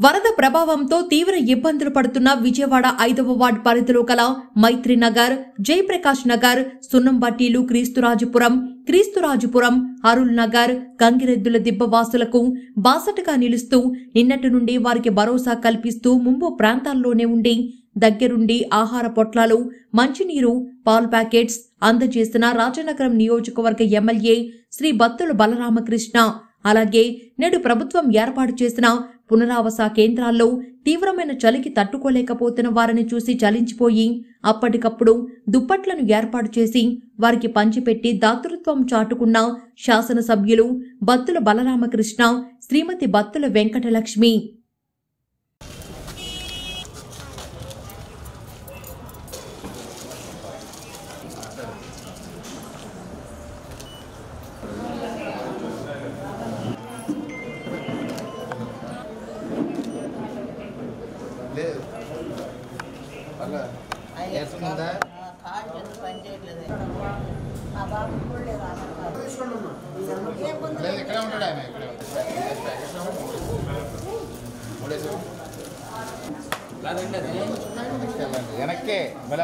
వరద ప్రభావంతో తీవ్ర ఇబ్బందులు పడుతున్న విజయవాడ ఐదవ వార్డు పరిధిలో గల మైత్రి నగర్ జయప్రకాష్ నగర్ సున్నంబట్టీలు క్రీస్తురాజుపురం క్రీస్తురాజుపురం అరుల్ నగర్ గంగిరెద్దుల దిబ్బ వాసులకు బాసటగా నిలుస్తూ నిన్నటి నుండి వారికి భరోసా కల్పిస్తూ ముంపు ప్రాంతాల్లోనే ఉండి దగ్గరుండి ఆహార పొట్లాలు మంచినీరు పాల్ ప్యాకెట్స్ అందజేసిన రాజనగరం నియోజకవర్గ ఎమ్మెల్యే శ్రీ బత్తుల బలరామకృష్ణ అలాగే నేడు ప్రభుత్వం ఏర్పాటు చేసిన పునరావాస కేంద్రాల్లో తీవ్రమైన చలికి తట్టుకోలేకపోతున్న వారిని చూసి చలించిపోయి అప్పటికప్పుడు దుప్పట్లను ఏర్పాటు చేసి వారికి పంచిపెట్టి దాతృత్వం చాటుకున్న శాసనసభ్యులు బత్తుల బలరామకృష్ణ శ్రీమతి బత్తుల వెంకటలక్ష్మి నీరసం ఉందా కాళ్ళు చేతులు పని చేయట్లేదు ఆ బాబు కూడా లేదు ఆధార్ కార్డు. ఏం పొందుతుంది? లేదు ఇక్కడే ఉంటాడు ఆయన ఇక్కడే ఉంటాడు. మూడేసి నెక్స్ట్ వెళ్ళండి వెనక్కే మళ్ళీ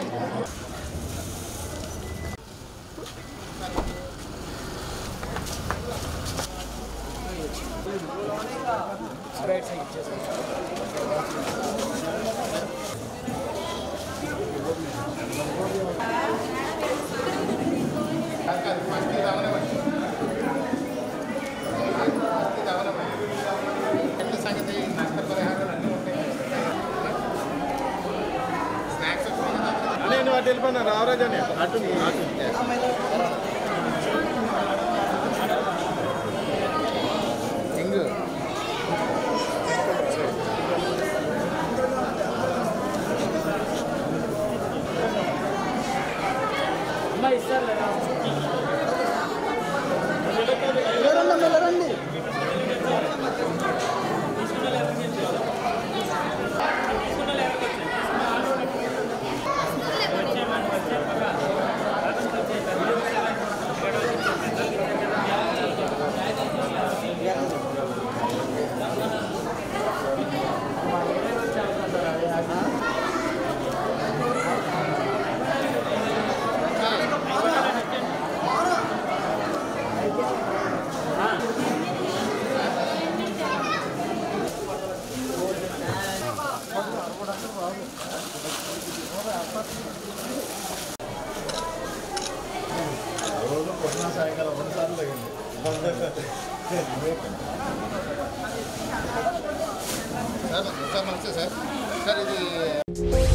నేను వాటి వెళ్ళిపోయినా రావరాజు అని అటు అటు sell it out. अपना साइकिल अपन साल लगेंगे सर नमस्कार नमस्ते सर सर ये